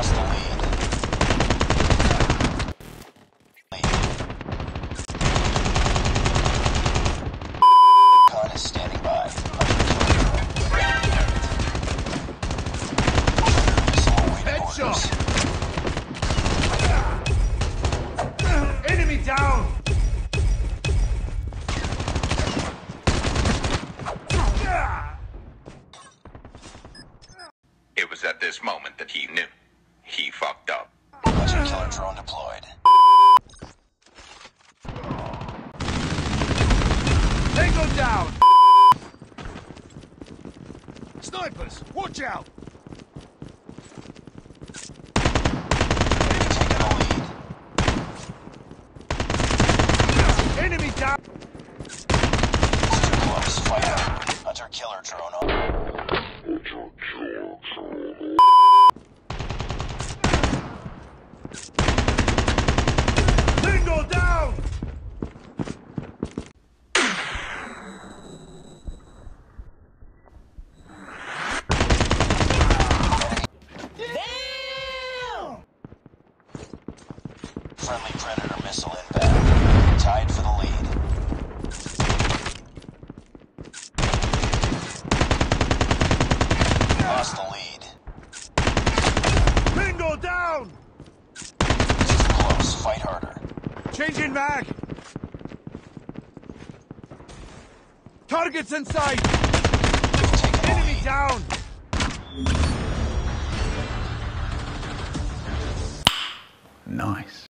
lost the lead. Enemy down! It was at this moment that he knew. He fucked up. Hunter killer drone deployed. Tango down! Snipers, watch out! Taking the lead. Enemy down! Too close. Fight. Hunter killer drone on. Tango down! Friendly Predator missile inbound. Tied for the lead. Lost the lead. Tango down! Too close. Fight harder. Changing mag! Targets in sight! We've taken the Enemy lead. down! Nice.